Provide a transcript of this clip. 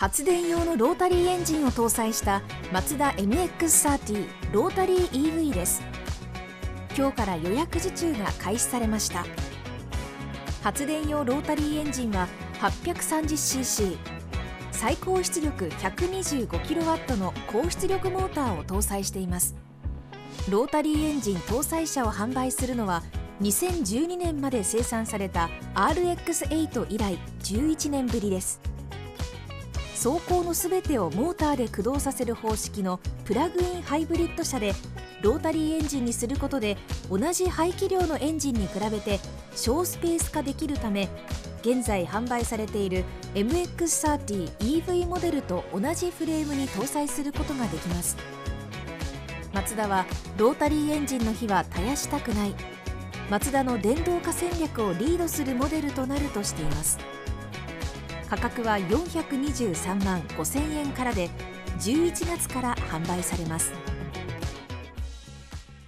発電用のロータリーエンジンを搭載したマツダ MX-30 ロータリー EV です。今日から予約受注が開始されました。発電用ロータリーエンジンは 830cc 最高出力 125kW の高出力モーターを搭載しています。ロータリーエンジン搭載車を販売するのは2012年まで生産された RX8 以来11年ぶりです。走行のすべてをモーターで駆動させる方式のプラグインハイブリッド車でロータリーエンジンにすることで同じ排気量のエンジンに比べて小スペース化できるため現在販売されている MX30EV モデルと同じフレームに搭載することができます。マツダはロータリーエンジンの火は絶やしたくない。マツダの電動化戦略をリードするモデルとなるとしています。価格は423万5000円からで11月から販売されます。